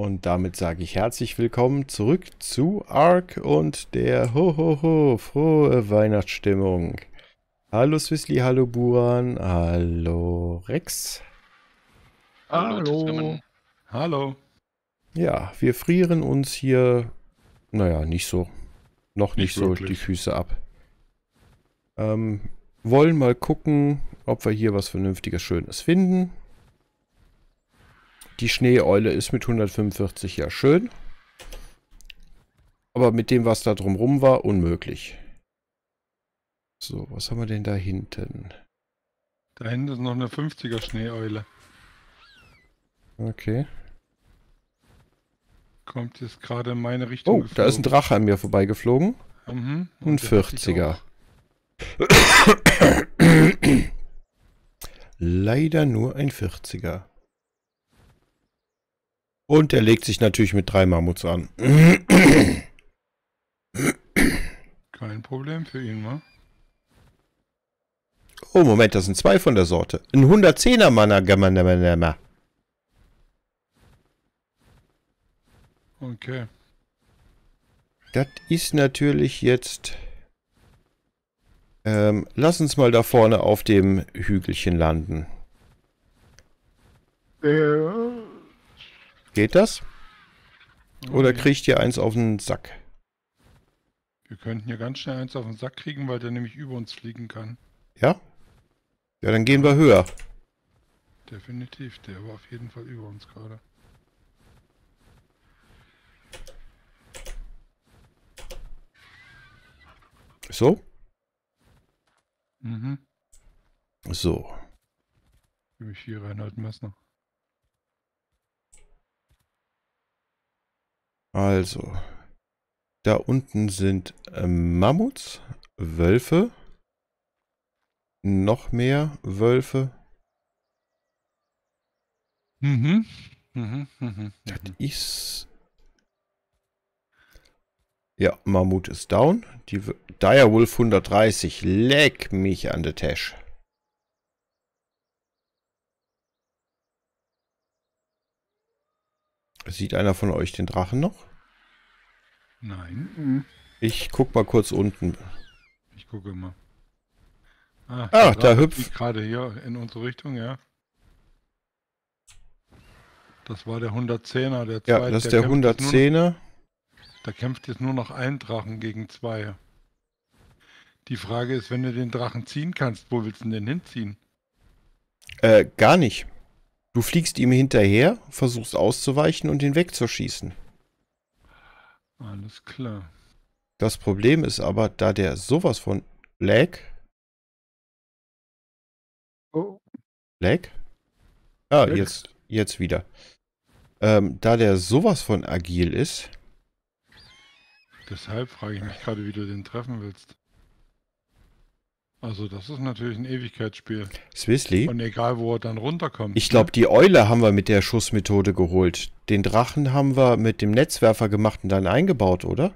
Und damit sage ich herzlich willkommen zurück zu Ark und der Hohoho, frohe Weihnachtsstimmung. Hallo Swissly, hallo Buran, hallo Rex. Hallo. Hallo. Ja, wir frieren uns hier, naja, nicht so, noch nicht, Nicht so wirklich. die Füße ab. Ähm, wollen mal gucken, ob wir hier was Vernünftiges, Schönes finden. Die Schneeeule ist mit 145 ja schön. Aber mit dem, was da drumrum war, unmöglich. So, was haben wir denn da hinten? Da hinten ist noch eine 50er Schneeeule. Okay. Kommt jetzt gerade in meine Richtung. Oh, da ist ein Drache an mir vorbeigeflogen. Mhm. Ein Und der hat sich 40er. auch- Leider nur ein 40er. Und er legt sich natürlich mit drei Mammuts an. Kein Problem für ihn, wa? Oh, Moment, das sind zwei von der Sorte. Ein 110er Manner. Okay. Das ist natürlich jetzt... Ähm, lass uns mal da vorne auf dem Hügelchen landen. Äh, Geht das? Oder Okay. kriegt ihr eins auf den Sack? Wir könnten hier ganz schnell eins auf den Sack kriegen, weil der nämlich über uns fliegen kann. Ja? Ja, dann gehen wir höher. Definitiv. Der war auf jeden Fall über uns gerade. So? Mhm. So. Gebe ich hier Reinhard Messner. Also, da unten sind ähm, Mammuts, Wölfe, noch mehr Wölfe. Mhm. Mhm. Mhm. Das ist. Ja, Mammut ist down. Die Direwolf 130. Leck mich an der Tash. Sieht einer von euch den Drachen noch? Nein. Ich guck mal kurz unten. Ich gucke mal. Ah, Ah, der da hüpft- Gerade hier in unsere Richtung, ja. Das war der 110er, der Ja, zweite, das ist der nur 110er. Noch, da kämpft jetzt nur noch ein Drachen gegen zwei. Die Frage ist, wenn du den Drachen ziehen kannst, wo willst du ihn denn hinziehen? Äh, gar nicht. Du fliegst ihm hinterher, versuchst auszuweichen und ihn wegzuschießen. Alles klar. Das Problem ist aber, da der sowas von lag, Oh, lag? Ah, Lag. jetzt, jetzt wieder. Ähm, da der sowas von agil ist, Deshalb frage ich mich gerade, wie du den treffen willst. Also das ist natürlich ein Ewigkeitsspiel. Swizzly, Und egal, wo er dann runterkommt. ich glaube, die Eule haben wir mit der Schussmethode geholt. Den Drachen haben wir mit dem Netzwerfer gemacht und dann eingebaut, oder?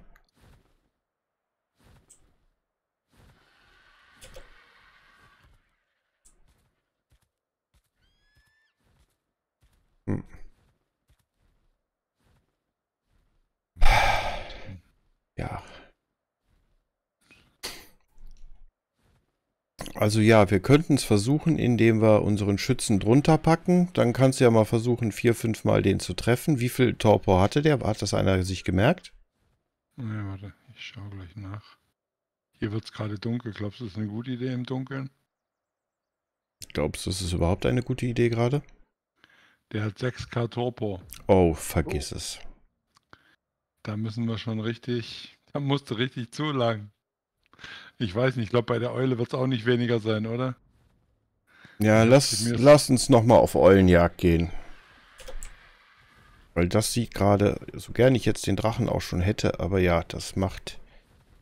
Also ja, wir könnten es versuchen, indem wir unseren Schützen drunter packen. Dann kannst du ja mal versuchen, vier, fünf Mal den zu treffen. Wie viel Torpor hatte der? Hat das einer sich gemerkt? Ne, warte, ich schaue gleich nach. Hier wird es gerade dunkel. Glaubst du, das ist eine gute Idee im Dunkeln? Glaubst du, das ist überhaupt eine gute Idee gerade? Der hat 6k Torpor. Oh, vergiss es. Da müssen wir schon richtig, da musst du richtig zulangen. Ich weiß nicht, ich glaube, bei der Eule wird es auch nicht weniger sein, oder? Ja, lass, lass uns nochmal auf Eulenjagd gehen. Weil das sieht gerade, so gern ich jetzt den Drachen auch schon hätte, aber ja, das macht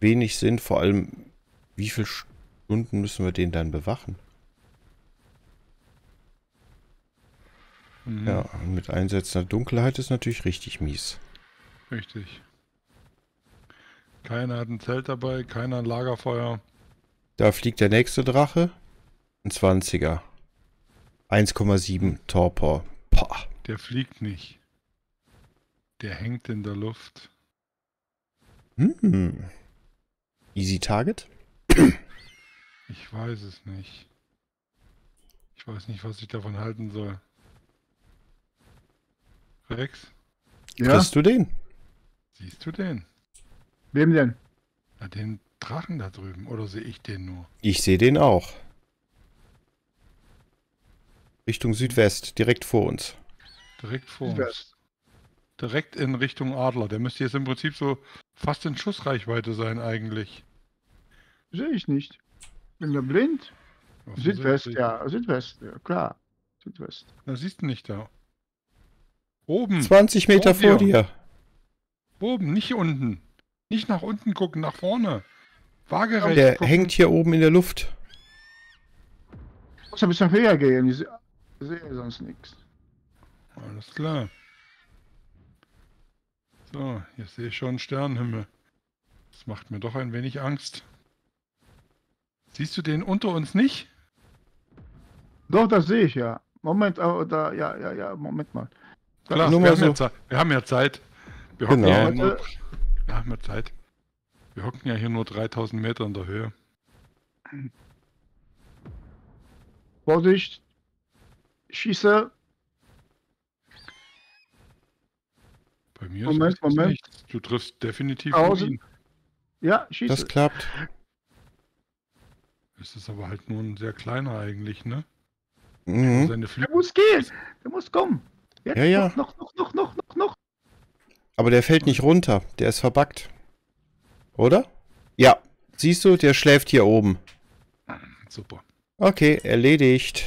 wenig Sinn. Vor allem, wie viele Stunden müssen wir den dann bewachen? Mhm, Ja, mit einsetzender Dunkelheit ist natürlich richtig mies. Richtig. Keiner hat ein Zelt dabei, keiner ein Lagerfeuer. Da fliegt der nächste Drache. Ein 20er. 1,7 Torpor. Pah. Der fliegt nicht. Der hängt in der Luft. Hm. Easy Target? Ich weiß es nicht. Ich weiß nicht, was ich davon halten soll. Rex, Ja, Kriegst du den? siehst du den? Wem denn? Na, den Drachen da drüben. Oder sehe ich den nur? Ich sehe den auch. Richtung Südwest, direkt vor uns. Direkt vor uns. Südwest. Direkt in Richtung Adler. Der müsste jetzt im Prinzip so fast in Schussreichweite sein eigentlich. Sehe ich nicht. Bin da blind? Südwest, ja, Südwest, ja, klar. Südwest. Na, siehst du nicht da. Oben. 20 Meter Vor vor dir. dir. Oben, nicht unten. Nicht nach unten gucken, nach vorne. Waagerecht Der gucken. hängt hier oben in der Luft. Muss ein bisschen höher gehen, ich se- sehe sonst nichts. Alles klar. So, jetzt sehe ich schon Sternenhimmel. Das macht mir doch ein wenig Angst. Siehst du den unter uns nicht? Doch, das sehe ich ja. Moment, oh, da, ja, ja, ja, Moment mal. Klar, nur wir, mal haben ja so. Zeit. wir haben ja Zeit. Wir hocken Genau. ja, wir haben ja Zeit. Wir hocken ja hier nur 3000 Meter in der Höhe. Vorsicht. Schieße. Bei mir Moment, ist es Moment. nichts. Du triffst definitiv ihn. Ja, schieße. Das klappt. Es ist aber halt nur ein sehr kleiner eigentlich, ne? Mhm. Der muss gehen. Der muss kommen. Jetzt Ja, ja. Noch, noch, noch, noch, noch, noch. Aber der fällt nicht runter. Der ist verbuggt. Oder? Ja. Siehst du, der schläft hier oben. Super. Okay, erledigt.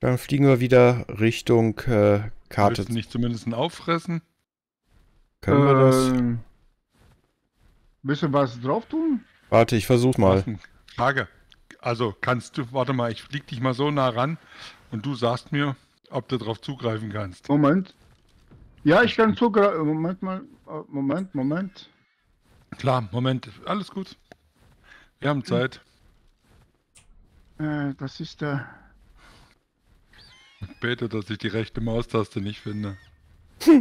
Dann fliegen wir wieder Richtung äh, Karte. Willst du nicht zumindest einen auffressen? Können wir das? Bisschen was drauf tun? Warte, ich versuch mal. Frage. Also kannst du, warte mal, ich flieg dich mal so nah ran und du sagst mir, ob du darauf zugreifen kannst. Moment. Ja, ich kann zugreifen. Moment mal. Äh, Moment, Moment. Klar, Moment, alles gut. Wir haben Zeit. Äh, das ist der. Ich bete, dass ich die rechte Maustaste nicht finde.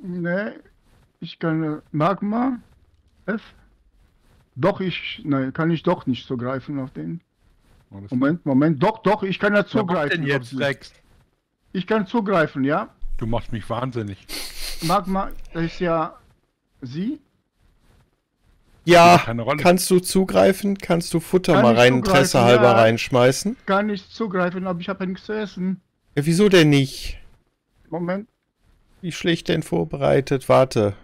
Ne, ich kann äh, Magma. F. Doch, ich. Nein, kann ich doch nicht zugreifen auf den. Alles Moment, Moment. Doch, doch, ich kann ja klar. Was zugreifen. denn jetzt, Rex? Ich kann zugreifen, ja. Du machst mich wahnsinnig. Magma, das ist ja sie. Ja, kannst du zugreifen? Kannst du Futter Kann mal rein, zugreifen, Interesse halber ja. reinschmeißen? Kann ich zugreifen, aber ich habe ja nichts zu essen. Ja, wieso denn nicht? Moment. Wie schlecht denn vorbereitet? Warte.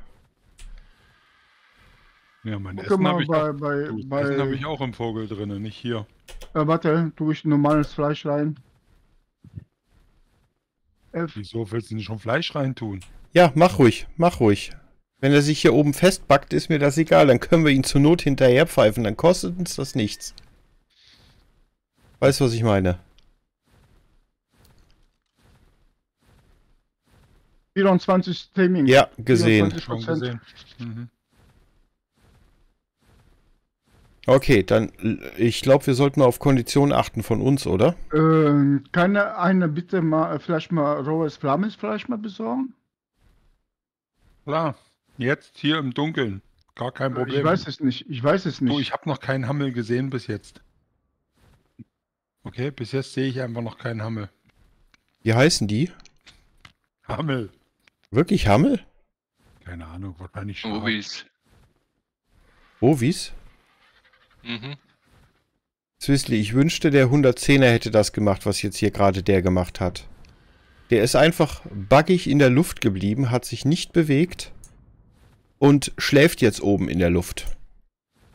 Ja, mein Guck Essen habe ich, bei. auch- bei, bei Essen hab ich auch im Vogel drin, nicht hier. äh, warte, tue ich normales Fleisch rein. F. Wieso willst du nicht schon Fleisch reintun? Ja, mach ruhig, mach ruhig. Wenn er sich hier oben festbackt, ist mir das egal. Dann können wir ihn zur Not hinterher pfeifen. Dann kostet uns das nichts. Weißt du, was ich meine? 24 Stemming. Ja, gesehen. 24%. Schon gesehen. Mhm. Okay, dann, ich glaube, wir sollten mal auf Konditionen achten von uns, oder? Ähm, kann einer bitte mal äh, vielleicht mal rohes Flammensfleisch mal besorgen? Klar. Jetzt hier im Dunkeln. Gar kein Problem. Ich weiß es nicht. Ich weiß es Du, nicht. ich habe noch keinen Hammel gesehen bis jetzt. Okay, bis jetzt sehe ich einfach noch keinen Hammel. Wie heißen die? Hammel. Wirklich Hammel? Keine Ahnung, wahrscheinlich schon. Movies. Ovis? Mhm. Zwissli, ich wünschte, der 110er hätte das gemacht, was jetzt hier gerade der gemacht hat. Der ist einfach buggig in der Luft geblieben, hat sich nicht bewegt und schläft jetzt oben in der Luft.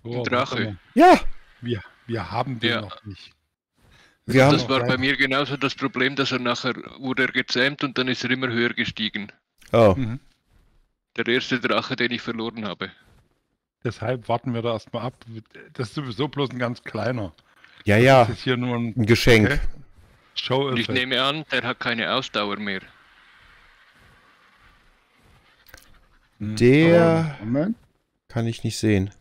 Warte Drache. Ja, Wir, wir haben den Ja. noch nicht. wir haben, Das war bei mir genauso das Problem, dass er nachher wurde er gezähmt und dann ist er immer höher gestiegen. oh, Mhm. Der erste Drache, den ich verloren habe. Deshalb warten wir da erstmal ab. Das ist sowieso bloß ein ganz kleiner. ja, Das ja, ist hier nur ein ein Geschenk. Okay. show Und ich nehme an, der hat keine Ausdauer mehr. Der Moment. kann ich nicht sehen.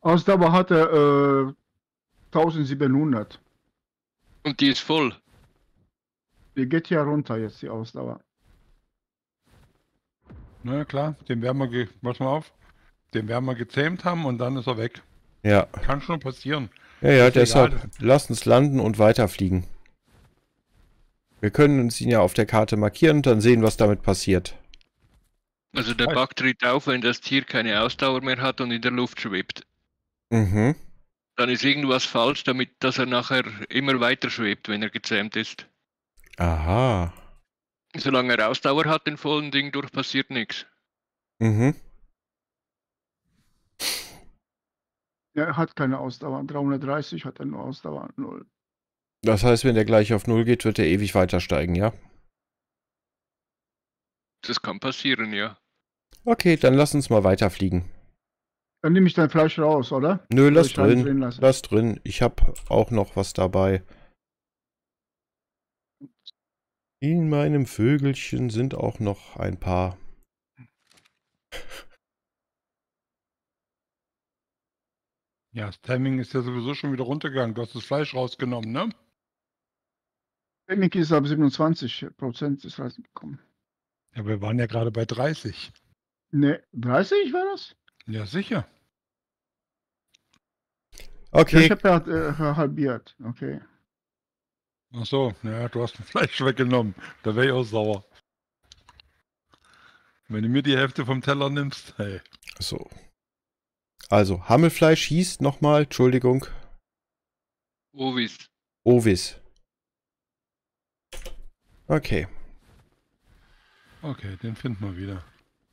Ausdauer hat er äh, 1700. Und die ist voll. Die geht ja runter jetzt, die Ausdauer. Na ja, klar, den werden wir, ge pass mal auf, den werden wir gezähmt haben und dann ist er weg. Ja, Kann schon passieren. ja, ja, Ist egal. deshalb lass uns landen und weiterfliegen. Wir können uns ihn ja auf der Karte markieren und dann sehen, was damit passiert. Also der Bug tritt auf, wenn das Tier keine Ausdauer mehr hat und in der Luft schwebt. Mhm. Dann ist irgendwas falsch, damit dass er nachher immer weiter schwebt, wenn er gezähmt ist. Aha. Solange er Ausdauer hat, den vollen Ding durch, passiert nichts. Mhm. Ja, er hat keine Ausdauer. 330 hat er nur Ausdauer. Null. Das heißt, wenn der gleich auf Null geht, wird er ewig weiter steigen, ja? Das kann passieren, ja. Okay, dann lass uns mal weiterfliegen. Dann nehme ich dein Fleisch raus, oder? Nö, lass drin. Lass drin. Ich habe auch noch was dabei. In meinem Vögelchen sind auch noch ein paar. Ja, das Timing ist ja sowieso schon wieder runtergegangen. Du hast das Fleisch rausgenommen, ne? Technik ist ab 27 Prozent ist rausgekommen. Ja, wir waren ja gerade bei 30. Ne, 30 war das? Ja, sicher. Okay, ich habe ja äh, halbiert. Okay. Ach so, ja, du hast ein Fleisch weggenommen. Da wäre ich auch sauer. Wenn du mir die Hälfte vom Teller nimmst, hey. so. Also, Hammelfleisch hieß nochmal, Entschuldigung, Ovis. Ovis. Okay. Okay, den finden wir wieder.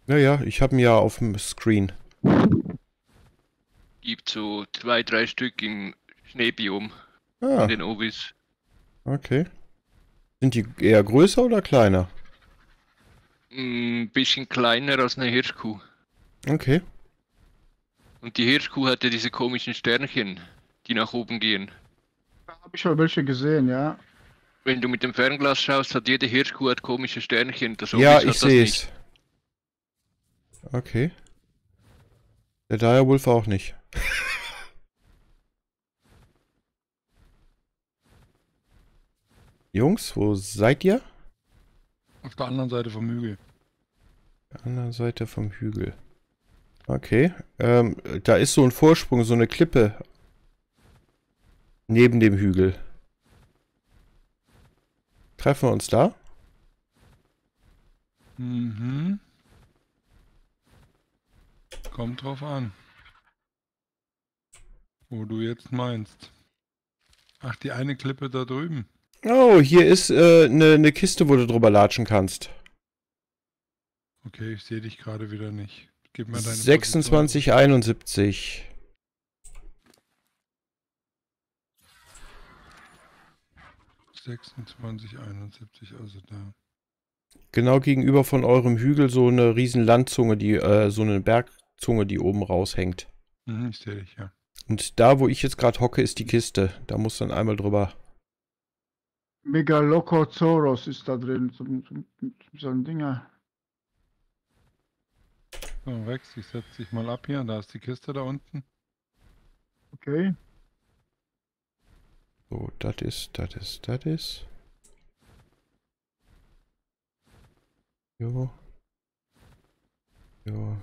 Naja, ich habe ihn ja auf dem Screen. Gibt so zwei, drei Stück im Schneebiom Ah, in den Ovis. okay. Sind die eher größer oder kleiner? Ein bisschen kleiner als eine Hirschkuh. Okay. Und die Hirschkuh hatte diese komischen Sternchen, die nach oben gehen. Da habe ich schon welche gesehen, ja. Wenn du mit dem Fernglas schaust, hat jede Hirschkuh hat komische Sternchen. Das ja, hat ich sehe es. Okay. Der Direwolf auch nicht. Jungs, wo seid ihr? Auf der anderen Seite vom Hügel. Der anderen Seite vom Hügel. Okay. Ähm, da ist so ein Vorsprung, so eine Klippe. Neben dem Hügel. Treffen wir uns da? Mhm. Kommt drauf an. Wo du jetzt meinst. Ach, die eine Klippe da drüben. Oh, hier ist eine äh, ne- ne Kiste, wo du drüber latschen kannst. Okay, ich sehe dich gerade wieder nicht. Gib mir deine 2671. Position. 26, 71, also da. Genau gegenüber von eurem Hügel so eine riesen Landzunge, die, äh, so eine Bergzunge, die oben raushängt. Mhm, ich sehe dich, ja. Und da, wo ich jetzt gerade hocke, ist die Kiste. Da muss dann einmal drüber. Megalocosaurus ist da drin. So, so, so ein Dinger. So, Rex, ich setze dich mal ab hier. Da ist die Kiste da unten. Okay. So, das ist, das ist, das ist. Jo. Jo.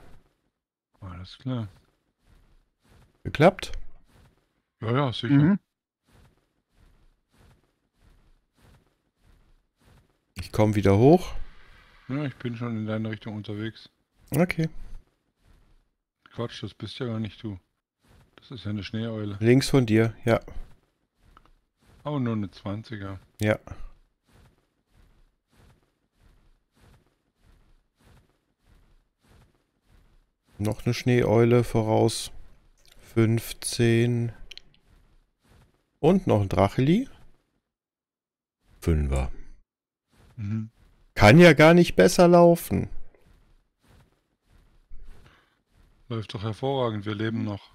Alles klar. Geklappt? Ja, ja, sicher. Mhm. Ich komme wieder hoch. Ja, ich bin schon in deine Richtung unterwegs. Okay. Quatsch, das bist ja gar nicht du. Das ist ja eine Schneeeule. Links von dir, ja. Aber nur eine 20er. Ja. Noch eine Schneeeule voraus. 15. Und noch ein Dracheli. Fünfer. Mhm. Kann ja gar nicht besser laufen. Läuft doch hervorragend, wir leben noch.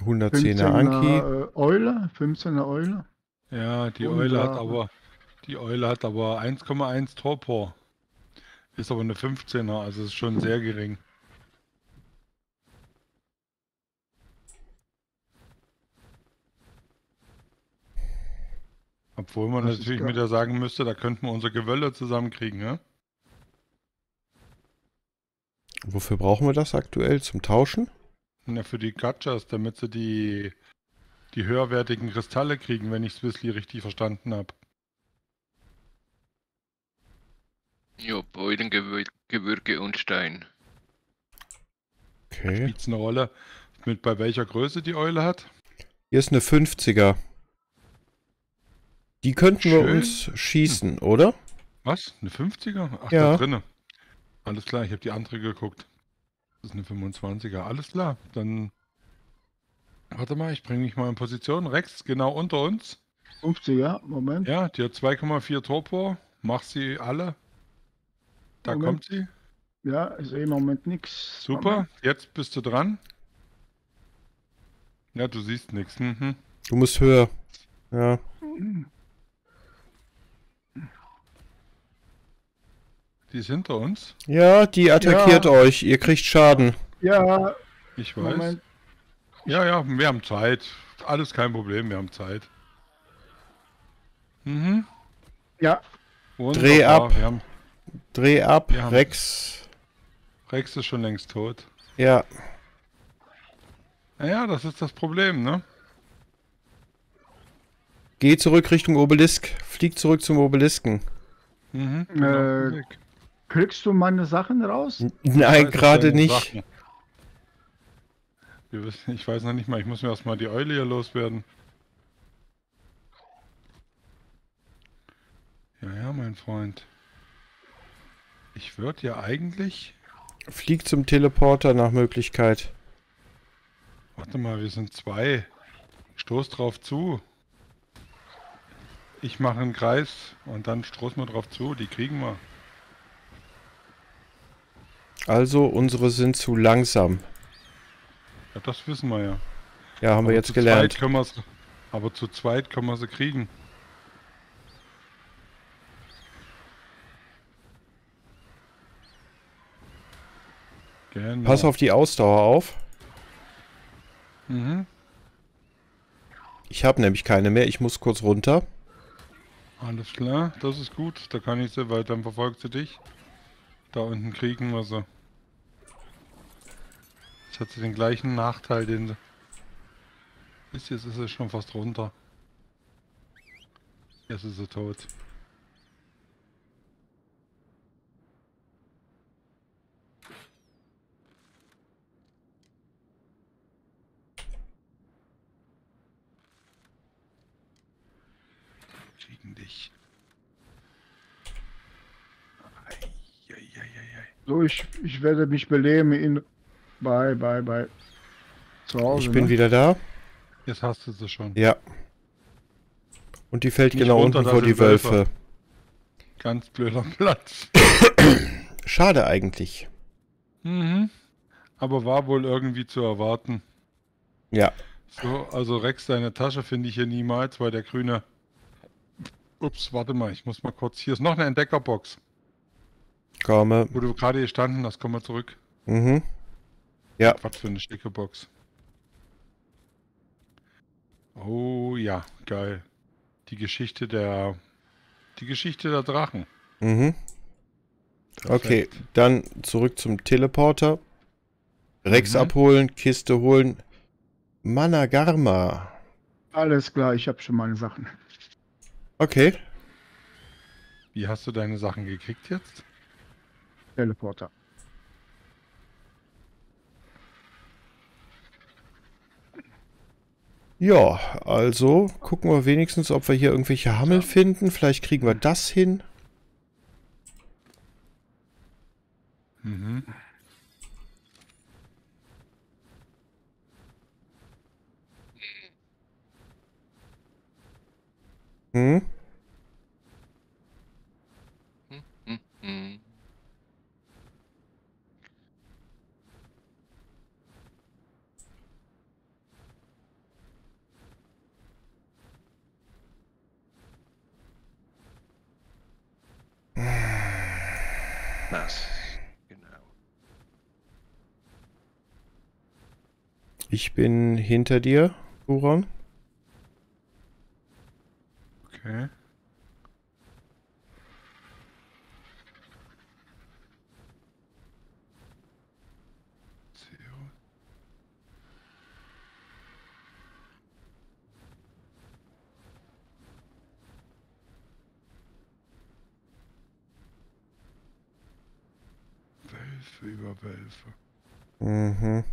110er Anki. 15er äh, Eule. 15er Eule. Ja, die Eule hat Wunderbar. aber die Eule hat aber 1,1 Torpor. Ist aber eine 15er, also ist schon sehr gering. Obwohl man Das natürlich wieder sagen müsste, da könnten wir unser Gewölle zusammenkriegen, ne? Wofür brauchen wir das aktuell? Zum Tauschen? Ja, für die Gachas, damit sie die, die höherwertigen Kristalle kriegen, wenn ich Swizzly richtig verstanden habe. Ja, Beulen, Gewür Gewürge und Stein. Okay. Spielt es eine Rolle, mit bei welcher Größe die Eule hat? Hier ist eine 50er. Die könnten wir Schön. uns schießen, oder? Was? Eine 50er? Ach, Ja. da drinne. Alles klar, ich habe die andere geguckt. Das ist eine 25er. Alles klar, dann... Warte mal, ich bringe mich mal in Position. Rex, genau unter uns. 50er, Moment. Ja, die hat 2,4 Torpor. Mach sie alle. Da Moment. kommt sie. Ja, ich sehe im Moment nichts. Super, jetzt bist du dran. Ja, du siehst nichts. Mhm. Du musst höher. Ja. Die ist hinter uns. Ja, die attackiert Ja. euch. Ihr kriegt Schaden. Ja, Ich weiß. Moment. Ja, ja, wir haben Zeit. Alles kein Problem, wir haben Zeit. Mhm. Ja, Wunderbar, Dreh ab. Wir haben, Dreh ab. Rex. Rex ist schon längst tot. Ja. Naja, das ist das Problem, ne? Geh zurück Richtung Obelisk. Flieg zurück zum Obelisken. Mhm. Äh, Weg. Kriegst du meine Sachen raus? Nein, gerade nicht. Wissen- Ich weiß noch nicht mal, ich muss mir erstmal die Eule hier loswerden. Ja, ja, mein Freund. Ich würde ja eigentlich. Flieg zum Teleporter nach Möglichkeit. Warte mal, wir sind zwei. Stoß drauf zu. Ich mache einen Kreis und dann stoßen wir drauf zu. Die kriegen wir. Also, unsere sind zu langsam. Ja, das wissen wir ja. Ja, haben wir Aber jetzt zu gelernt. Aber zu zweit können wir sie kriegen. Genau. Pass auf die Ausdauer auf. Mhm. Ich habe nämlich keine mehr. Ich muss kurz runter. Alles klar, das ist gut. Da kann ich sie, dann verfolgt sie dich. Da unten kriegen wir sie. Jetzt hat sie den gleichen Nachteil, den sie... Ist, jetzt ist sie schon fast runter. Jetzt ist sie tot. Kriegen dich. Eieieiei. So, ich, ich werde mich beleben in. Bei, bei, bei. Zu Hause. Ich bin ne? wieder da. Jetzt hast du sie schon. Ja. Und die fällt Nicht genau runter, unten vor die Wölfe. Wölfe. Ganz blöder Platz. Schade eigentlich. Mhm. Aber war wohl irgendwie zu erwarten. Ja. So, also Rex, deine Tasche finde ich hier niemals, weil der grüne. Ups, warte mal, ich muss mal kurz. Hier ist noch eine Entdeckerbox. Komme. Wo du gerade gestanden hast, komm mal zurück. Mhm. Ja. Was für eine Steckebox. Oh ja, geil. Die Geschichte der. Die Geschichte der Drachen. Mhm. Okay, Perfekt. dann zurück zum Teleporter. Rex Mhm. abholen, Kiste holen. Managarma. Alles klar, ich habe schon meine Sachen. Okay. Wie hast du deine Sachen gekriegt jetzt? Teleporter. Ja, also gucken wir wenigstens, ob wir hier irgendwelche Hammel finden. Vielleicht kriegen wir das hin. Mhm. Hm? Hm, hm. Das, genau. Ich bin hinter dir, Buran. Okay. Okay. CO. Wölfe über Wölfe. Mhm.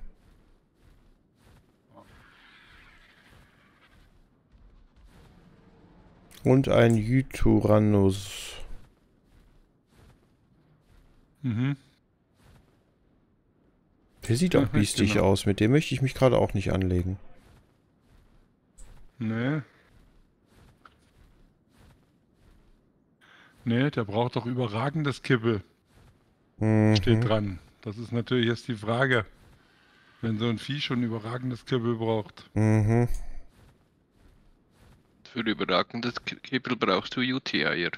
Und ein Ytyrannus. Mhm. Der sieht auch Ja, biestig genau. aus. Mit dem möchte ich mich gerade auch nicht anlegen. Nee. Nee, der braucht doch überragendes Kibbel. Mhm. Steht dran. Das ist natürlich jetzt die Frage. Wenn so ein Vieh schon überragendes Kibbel braucht. Mhm. Für überragendes Kippel brauchst du UTI-Eier.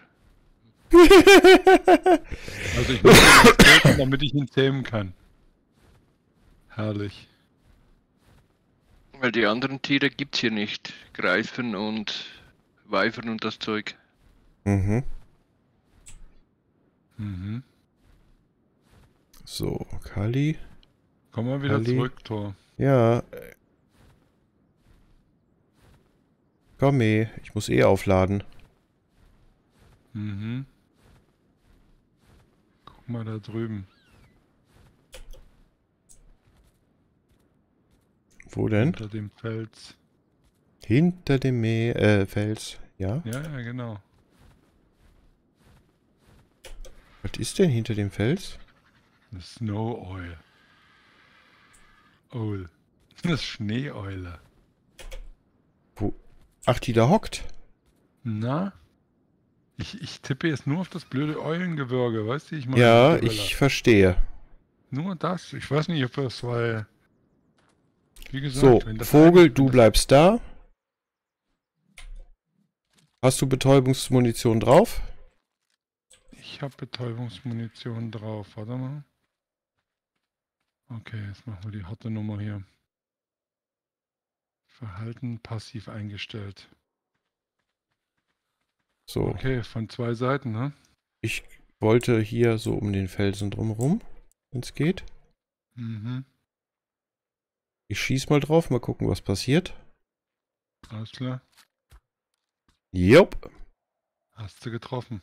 Also ich muss ihn töten, damit ich ihn zähmen kann. Herrlich. Weil die anderen Tiere gibt's hier nicht. Greifen und Weifern und das Zeug. Mhm. Mhm. So, Kali. Komm mal wieder Ali. zurück, Tor. Ja. Komm eh, ich muss eh aufladen. Mhm. Guck mal da drüben. Wo denn? Hinter dem Fels. Hinter dem Me äh, Fels. Ja? Ja, ja, genau. Was ist denn hinter dem Fels? Snow Oil. Owl. Das Schneeeule. Wo? Ach, die da hockt. Na? Ich, ich tippe jetzt nur auf das blöde Eulengewürge, weißt du? Ich meine, Ja, ich verstehe. Nur das. Ich weiß nicht, ob das, weil. Wie gesagt, So, Vogel, du bleibst da. Hast du Betäubungsmunition drauf? Ich habe Betäubungsmunition drauf. Warte mal. Okay, jetzt machen wir die harte Nummer hier. Verhalten passiv eingestellt. So, Okay, von zwei Seiten, ne? ich wollte hier so um den Felsen drumherum, wenn es geht. Mhm. Ich schieß mal drauf, mal gucken, was passiert. Alles klar. Jupp. Hast du getroffen.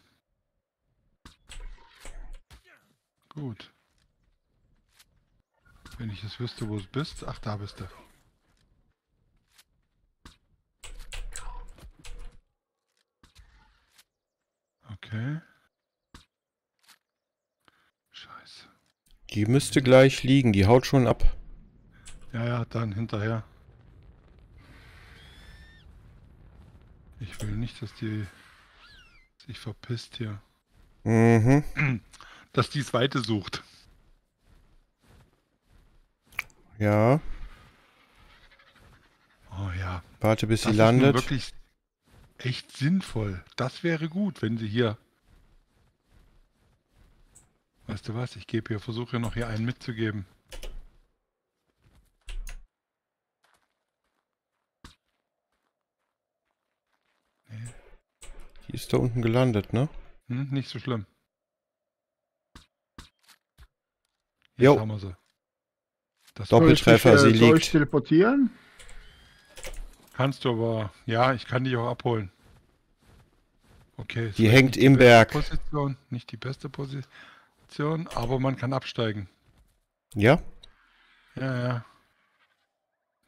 Gut. Wenn ich es wüsste, wo du bist. Ach, da bist du. Okay. Scheiße. Die müsste gleich liegen, die haut schon ab. Ja, ja, dann hinterher. Ich will nicht, dass die sich verpisst hier. Mhm. Dass die das Weite sucht. Ja, Oh ja. warte bis Das sie ist nun landet. wirklich echt sinnvoll. Das wäre gut, wenn sie hier. Weißt du was? Ich gebe hier, versuche noch hier einen mitzugeben. Die ist da unten gelandet, ne? Hm, nicht so schlimm. Jetzt Jo. haben wir sie. Das Doppel- Doppeltreffer, soll ich, sie äh, Soll liegt. ich teleportieren? kannst du aber. Ja, ich kann dich auch abholen. Okay. Die hängt die im beste Berg. Position, nicht die beste Position, aber man kann absteigen. Ja? Ja, ja.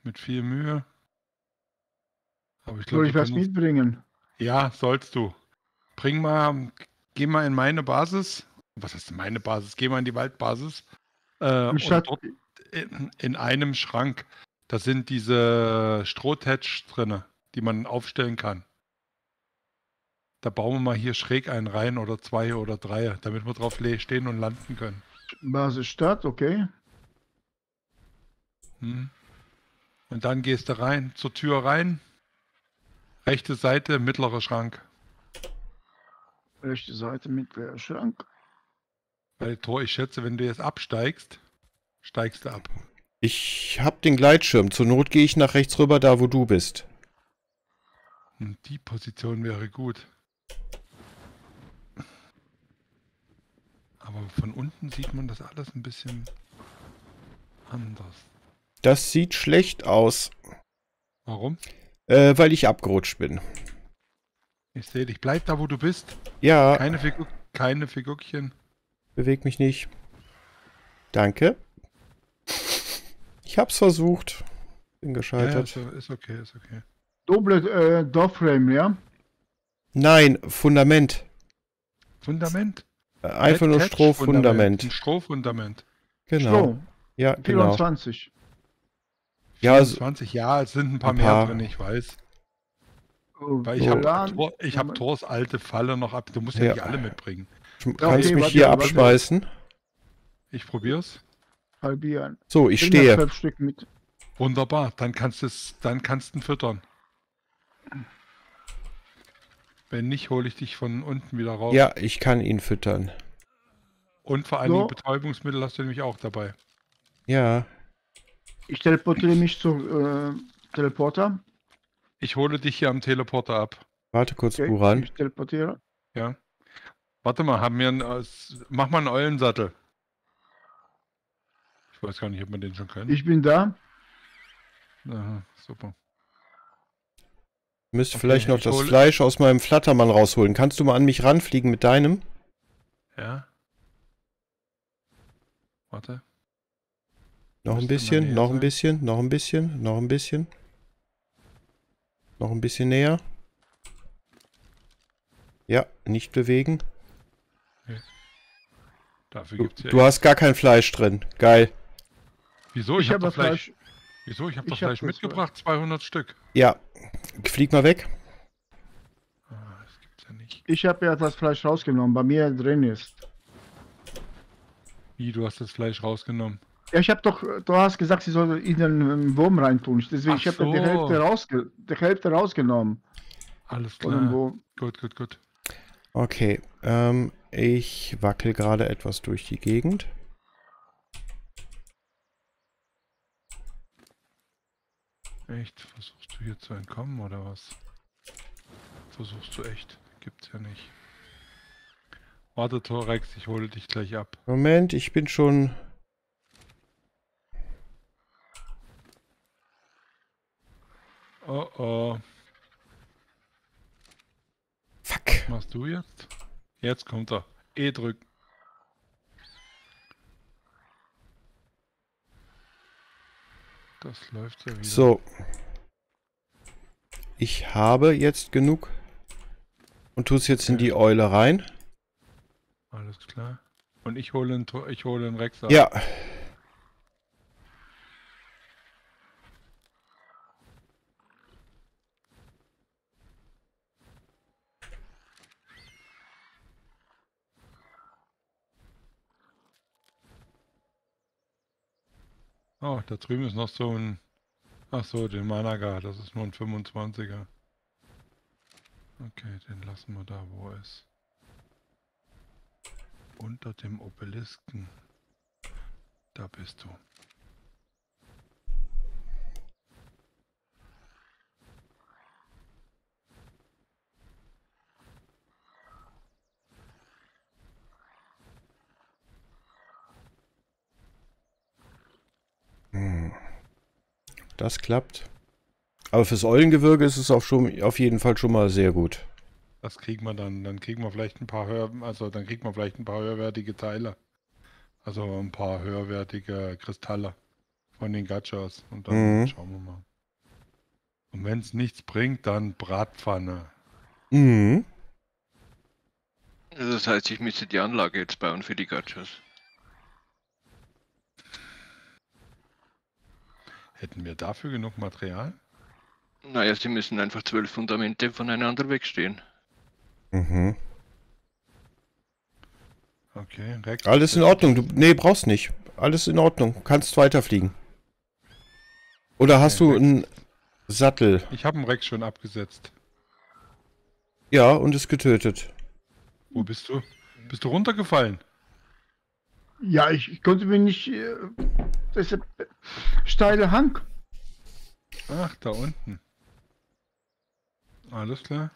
Mit viel Mühe. Aber ich Soll glaube, ich was mitbringen? Ja, sollst du. Bring mal, geh mal in meine Basis. Was ist meine Basis? Geh mal in die Waldbasis. Äh, und Statt, dort in, in einem Schrank, da sind diese Strohtatsch drinne, die man aufstellen kann. Da bauen wir mal hier schräg einen rein oder zwei oder drei, damit wir drauf stehen und landen können. Basis Stadt, okay. Hm. Und dann gehst du rein, zur Tür rein. Rechte Seite, mittlerer Schrank. Rechte Seite mit der Schrank. Bei Tor, ich schätze, wenn du jetzt absteigst, steigst du ab. Ich hab den Gleitschirm. Zur Not gehe ich nach rechts rüber, da wo du bist. Und die Position wäre gut. Aber von unten sieht man das alles ein bisschen anders. Das sieht schlecht aus, Warum? äh, weil ich abgerutscht bin. Ich sehe dich. Bleib da, wo du bist. Ja, Keine, Figur keine Figurchen. beweg mich nicht. Danke. Ich hab's versucht. Bin Ja, gescheitert. ist, ist okay, ist okay. Doble äh, Doorframe, ja? Nein, Fundament. Fundament. Äh, Einfach nur Strohfundament. Strohfundament. Genau. Stroh, Ja, genau. 24. Ja, so, 20, ja, es sind ein paar Ein mehr paar. drin, ich weiß. Weil ich So. habe Tor, ich hab Ja, Thors alte Falle noch ab. Du musst ja, Ja. nicht alle mitbringen. kannst okay, mich warte, hier warte. abschmeißen. Ich probier's. Halbieren. So, ich stehe. zwölf Stück mit. Wunderbar. Dann kannst du es, dann kannst du ihn füttern. Wenn nicht, hole ich dich von unten wieder raus. Ja, ich kann ihn füttern. Und vor allen So. Betäubungsmittel hast du nämlich auch dabei. Ja, Ich teleportiere mich zu äh, Teleporter. Ich hole dich hier am Teleporter ab. warte kurz, Okay, Buran. Ich teleportiere. Ja. Warte mal, haben wir einen, aus- mach mal einen Eulensattel. Ich weiß gar nicht, ob wir den schon können. Ich bin da. Aha, super. Müsste Okay, vielleicht noch das hole- Fleisch aus meinem Flattermann rausholen. Kannst du mal an mich ranfliegen mit deinem? Ja. Warte. Noch ein bisschen, noch ein sein. bisschen, noch ein bisschen, noch ein bisschen. Noch ein bisschen näher. Ja, nicht bewegen. Dafür Du, gibt's ja. du hast gar kein Fleisch drin. Geil. Wieso? Ich, Ich hab habe doch das Fleisch. Fleisch. Wieso? Ich habe doch Ich hab Fleisch das mitgebracht. 200 Stück. Ja. Flieg mal weg. Ah, das gibt's ja nicht. Ich habe ja das Fleisch rausgenommen, bei mir drin ist. Wie, du hast das Fleisch rausgenommen? Ja, ich habe doch, du hast gesagt, sie soll in den ähm, Wurm reintun. Deswegen, Ach ich habe die so. Hälfte, rausge die Hälfte rausgenommen Alles klar. Gut, gut, gut. Okay. Ähm, ich wackel gerade etwas durch die Gegend. Echt? Versuchst du hier zu entkommen oder was? Versuchst du echt? Gibt's ja nicht. Warte, Torex, ich hole dich gleich ab. Moment, ich bin schon. Oh oh. Fuck. Was machst du jetzt? Jetzt kommt er. E drücken. Das läuft ja wieder. So. Ich habe jetzt genug. Und tue es jetzt in die Eule rein. Alles klar. Und ich hole einen, ich hole einen Rex ab. Ja. Oh, da drüben ist noch so ein. Ach so, den Managa, das ist nur ein 25er. Okay, den lassen wir da, wo er ist. Unter dem Obelisken. Da bist du. Hm. Das klappt. Aber fürs Eulengewürge ist es auf, schon, auf jeden Fall schon mal sehr gut. Das kriegen wir dann. Dann kriegen wir vielleicht ein paar höher, also dann kriegt man vielleicht ein paar höherwertige Teile. Also ein paar höherwertige Kristalle von den Gachas. Und dann Mhm. schauen wir mal. Und wenn es nichts bringt, dann Bratpfanne. Mhm. Also das heißt, ich müsste die Anlage jetzt bauen für die Gachas. Hätten wir dafür genug Material? Naja, sie müssen einfach zwölf Fundamente voneinander wegstehen. Mhm. Okay, Rex. Alles in Ordnung. Du, nee, brauchst nicht. Alles in Ordnung. Kannst weiterfliegen. Oder hast Okay, du einen Sattel? Ich habe einen Rex schon abgesetzt. Ja, und ist getötet. Wo bist du? Bist du runtergefallen? Ja, ich, ich konnte mir nicht. Äh, das ist ein steile Hang. Ach, da unten. Alles klar.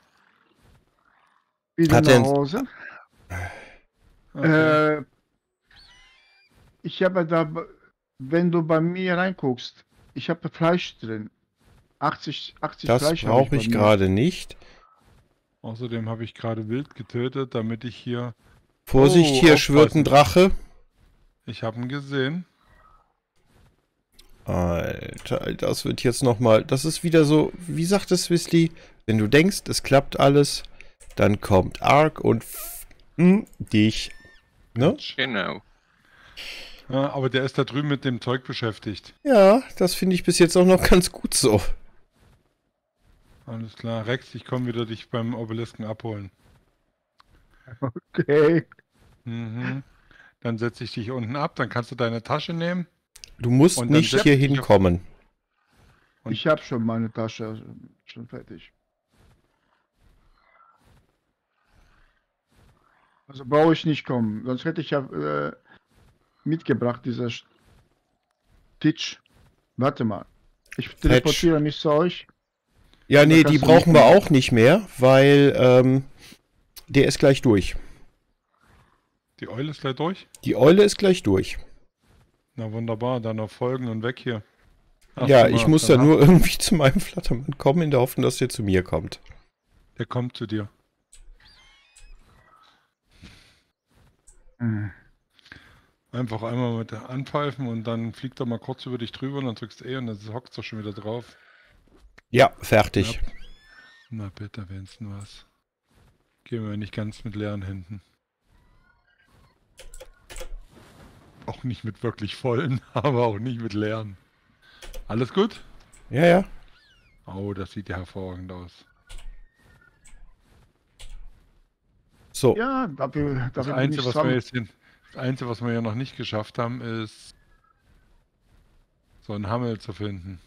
Wieder Hat nach Hause. Okay. Äh, ich habe da, wenn du bei mir reinguckst, ich habe Fleisch drin. 80, 80 Das Fleisch habe brauche bei ich mir. gerade nicht. Außerdem habe ich gerade wild getötet, damit ich hier. Vorsicht, Oh, hier schwirrt ein Drache. Ich habe ihn gesehen. Alter, das wird jetzt nochmal. Das ist wieder so, wie sagt es Wisley? Wenn du denkst, es klappt alles, dann kommt Ark und f m, dich. Ne? Genau. Ja, aber der ist da drüben mit dem Zeug beschäftigt. Ja, das finde ich bis jetzt auch noch ganz gut so. Alles klar. Rex, ich komme wieder dich beim Obelisken abholen. Okay. Mhm. Dann setze ich dich unten ab, dann kannst du deine Tasche nehmen. Du musst nicht hier hinkommen. Und- Ich habe schon meine Tasche schon fertig. Also brauche ich nicht kommen. Sonst hätte ich ja äh, mitgebracht, dieser Stitch. Warte mal. Ich teleportiere mich zu euch. Ja, nee, die brauchen wir auch nicht mehr, weil ähm, der ist gleich durch. Die Eule ist gleich durch. Die Eule ist gleich durch. Na wunderbar, dann noch folgen und weg hier. Ach, ja, ich muss da dann nur irgendwie zu meinem Flattermann kommen, in der Hoffnung, dass der zu mir kommt. Der kommt zu dir. Hm. Einfach einmal mit der anpfeifen und dann fliegt er mal kurz über dich drüber und dann drückst du E und dann hockt er schon wieder drauf. Ja, fertig. Na bitte, wenn's nur was. Gehen wir nicht ganz mit leeren Händen. Auch nicht mit wirklich vollen, aber auch nicht mit leeren. Alles gut? Ja, ja. Oh, das sieht ja hervorragend aus. So, Ja, dafür, Das dafür bin ich Einzige, was dran. wir jetzt hin, das Einzige, was wir ja noch nicht geschafft haben, ist so einen Hammel zu finden.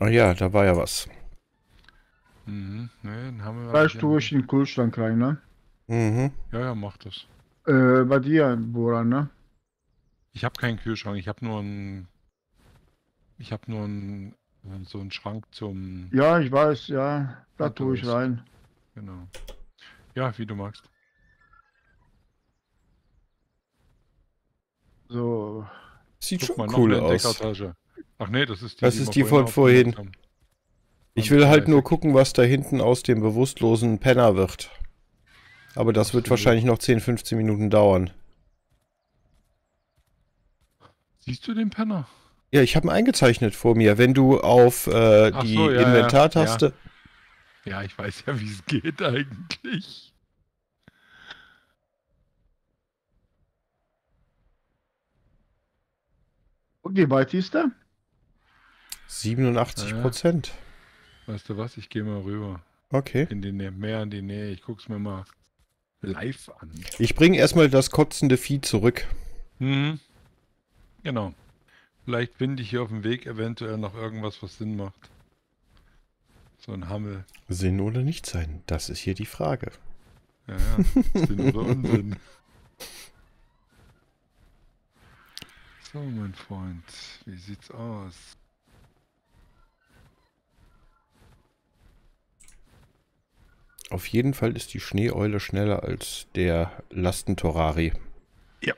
oh ja, da war ja was. Mhm. Nee, einen Hammel ich tue ja ich in den Kühlschrank rein, ne? Mhm. Ja, ja, mach das. Äh, bei dir, Boran, ne? Ich habe keinen Kühlschrank, ich habe nur einen. Ich habe nur einen, so einen Schrank zum. Ja, ich weiß, ja. Da tue ich rein. Genau. Ja, wie du magst. So. Sieht Guck schon mal, cool eine aus. Ach nee, das ist die. Das wir ist die von vorhin. Ich will halt nur gucken, was da hinten aus dem bewusstlosen Penner wird. Aber das wird wahrscheinlich noch 10, 15 Minuten dauern. Siehst du den Penner? Ja, ich habe ihn eingezeichnet vor mir. Wenn du auf äh, Ach die so, ja, ja, Inventartaste. Ja, ich weiß ja, wie es geht eigentlich. Und wie weit ist er? 87 Prozent. Weißt du was? Ich gehe mal rüber. Okay. In die Nähe, mehr in die Nähe. Ich guck's mir mal live an. Ich bringe erstmal das kotzende Vieh zurück. Mhm. Genau. Vielleicht finde ich hier auf dem Weg eventuell noch irgendwas, was Sinn macht. So ein Hammel. Sinn oder nicht sein? Das ist hier die Frage. Ja, ja. Sinn oder Unsinn. So, mein Freund. Wie sieht's aus? Auf jeden Fall ist die Schneeeule schneller als der Lastentorari. Ja.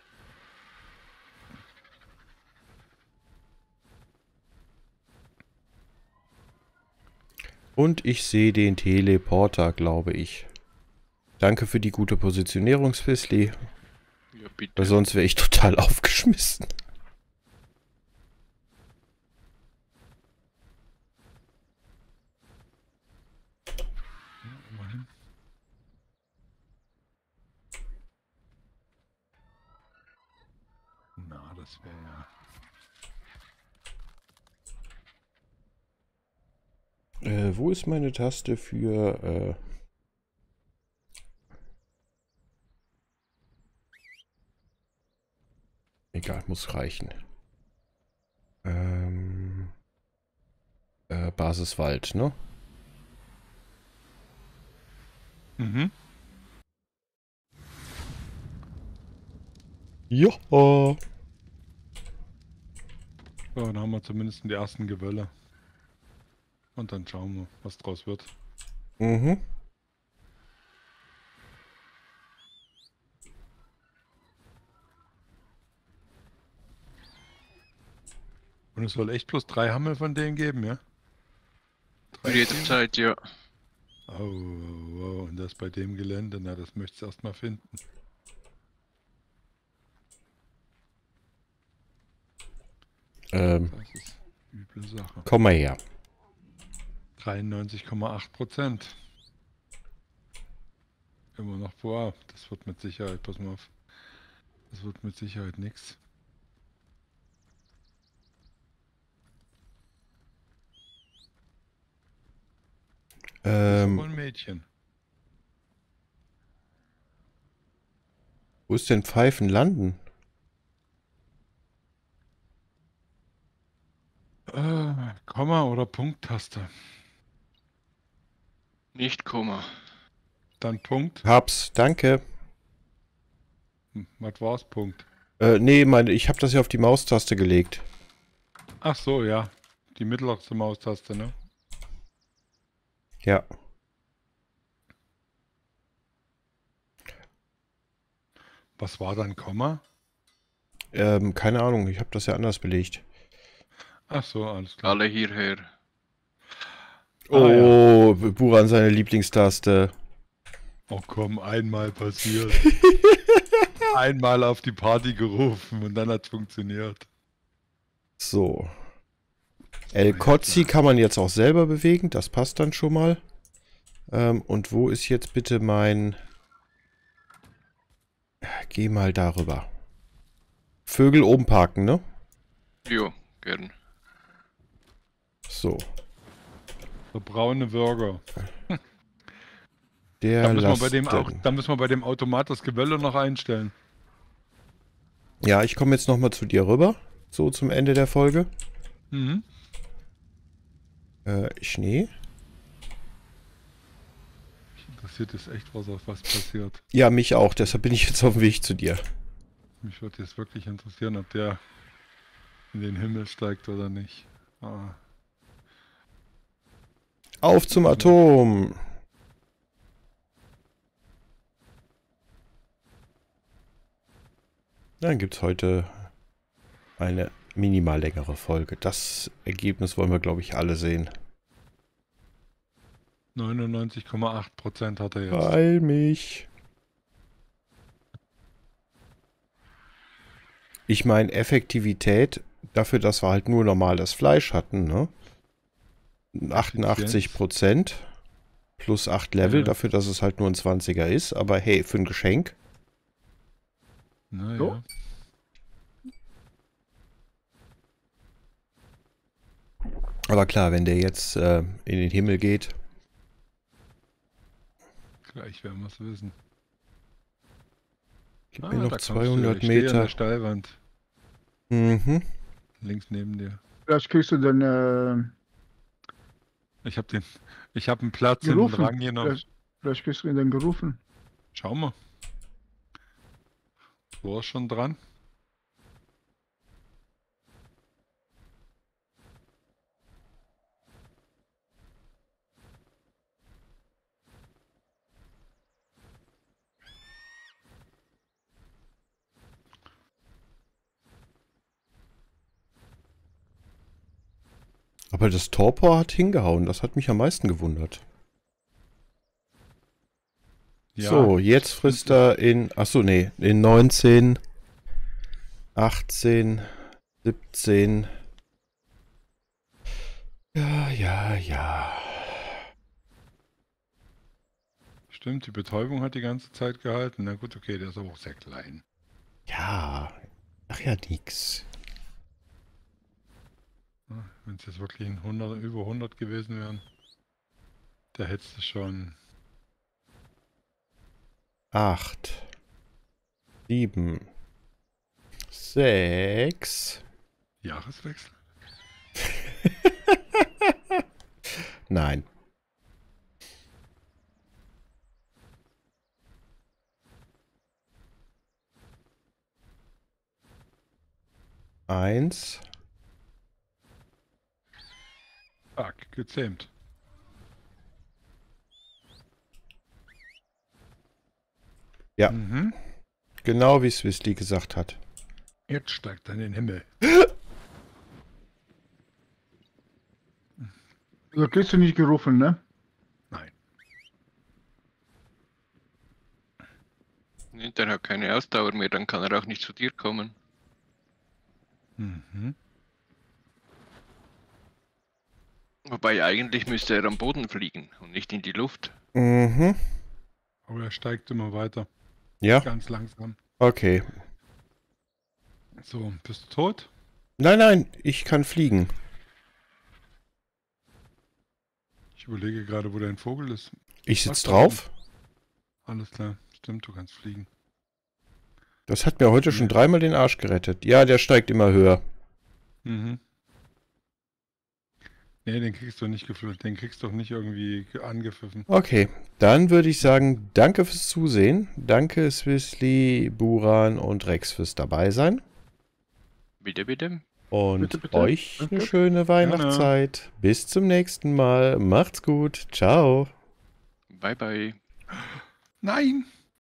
Und ich sehe den Teleporter, glaube ich. Danke für die gute Positionierung, Swisley. Ja, bitte. Weil sonst wäre ich total aufgeschmissen. Ja, immerhin. Na, das wäre ja. Äh, wo ist meine Taste für... Äh Egal, muss reichen. Ähm, äh, Basiswald, ne? Mhm. Ja. So, dann haben wir zumindest die ersten Gewölle. Und dann schauen wir, was draus wird. Mhm. Und es soll echt plus drei Hammel von denen geben, ja? Drei Jederzeit, ja. Oh, wow, wow, und das bei dem Gelände, na, das möchtest du erstmal finden. Ähm, das ist eine üble Sache. Komm mal her. 93,8 Prozent. Immer noch boah, das wird mit Sicherheit, pass mal auf. Das wird mit Sicherheit nichts. Ähm, ein Mädchen. wo ist denn Pfeifen landen? Äh, Komma oder Punkttaste. Nicht Komma. Dann Punkt. Hab's, danke. Hm, Was war's? Punkt. Äh, nee, meine, ich habe das ja auf die Maustaste gelegt. Ach so, ja. Die mittlerste Maustaste, ne? Ja. Was war dann Komma? Ähm, keine Ahnung, ich habe das ja anders belegt. Ach so, alles klar. Alle hierher. Ah, ja. Oh, Buran seine Lieblingstaste. Oh komm, einmal passiert. einmal auf die Party gerufen und dann hat funktioniert. So. El Kotzi kann man jetzt auch selber bewegen, das passt dann schon mal. Ähm, und wo ist jetzt bitte mein... Geh mal darüber. Vögel oben parken, ne? Jo, gern. So. Der braune Burger. Der Da müssen, wir bei dem auch, Lasten. da müssen wir bei dem Automat das Gewölle noch einstellen. Ja, ich komme jetzt nochmal zu dir rüber. So zum Ende der Folge. Mhm. Äh, Schnee. Mich interessiert jetzt echt, was auf was passiert. Ja, mich auch. Deshalb bin ich jetzt auf dem Weg zu dir. Mich würde jetzt wirklich interessieren, ob der in den Himmel steigt oder nicht. Ah. Auf zum Atom. Dann gibt es heute eine minimal längere Folge. Das Ergebnis wollen wir, glaube ich, alle sehen. 99,8% hat er jetzt. Weil mich. Ich meine, Effektivität dafür, dass wir halt nur normales Fleisch hatten, ne? 88 Prozent plus 8 Level, Ja. dafür, dass es halt nur ein 20er ist. Aber hey, für ein Geschenk. Naja. So. Aber klar, wenn der jetzt äh, in den Himmel geht, Gleich werden wir es wissen. gib Ah, mir noch kommst du. 200 ich stehe an Meter. der Steilwand. Mhm. Links neben dir. Vielleicht kriegst du den äh, Ich habe den. Ich habe einen Platz in den gerufen. Rang genommen. Vielleicht, vielleicht kriegst du den gerufen. Schau mal. War schon dran. Aber das Torpor hat hingehauen. Das hat mich am meisten gewundert. Ja, so, jetzt frisst er in, achso, nee, in 19, 18, 17. Ja, ja, ja. Stimmt, die Betäubung hat die ganze Zeit gehalten. Na gut, okay, der ist aber auch sehr klein. Ja. Ach ja, nix. Wenn es jetzt wirklich ein 100, über 100 gewesen wären, da hättest du schon. 8, 7, 6. Jahreswechsel? Nein. Eins. Fuck, gezähmt. Ja. Mhm. Genau wie Swisley gesagt hat. Jetzt steigt er in den Himmel. Da kriegst du nicht gerufen, ne? Nein. Nee, Der hat keine Ausdauer mehr, dann kann er auch nicht zu dir kommen. Mhm. Wobei eigentlich müsste er am Boden fliegen und nicht in die Luft. Mhm. Aber er steigt immer weiter. Ja, Ganz langsam. okay. So, bist du tot? Nein, nein, ich kann fliegen. Ich überlege gerade, wo dein Vogel ist. Ich Was sitz da drauf. Alles klar. Stimmt, du kannst fliegen. Das hat mir heute schon dreimal den Arsch gerettet. Ja, der steigt immer höher. Mhm. Nee, den kriegst du nicht gefüllt. Den kriegst du doch nicht irgendwie ge- angepfiffen. Okay, dann würde ich sagen, danke fürs Zusehen. Danke Swizzly, Buran und Rex fürs Dabeisein. Bitte, bitte. Und Bitte, bitte. euch eine Danke. schöne Weihnachtszeit. Bis zum nächsten Mal. Macht's gut. Ciao. Bye, bye. Nein!